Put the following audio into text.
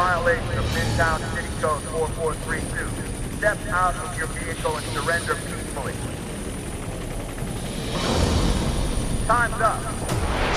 violation of Midtown City Code 4432. Step out of your vehicle and surrender peacefully. Time's up.